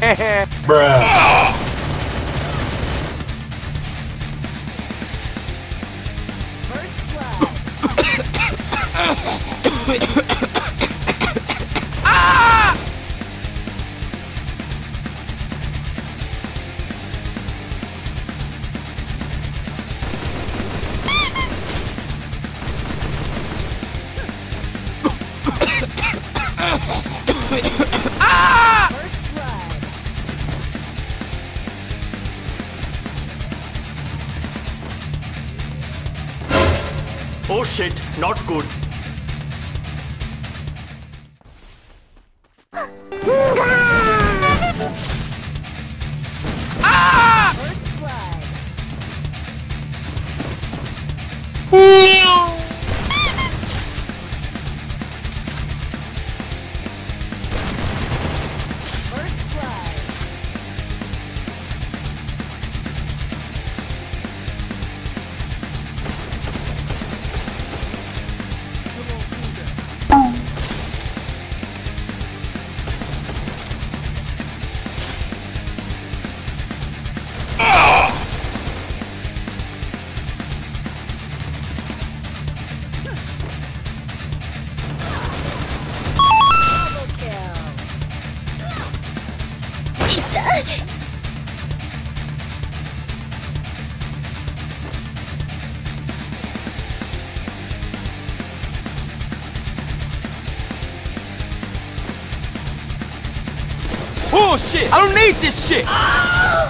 Bruh. First blood. Oh shit, not good. Bullshit! I don't need this shit! Ah!